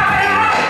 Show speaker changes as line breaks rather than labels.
yeah, yeah.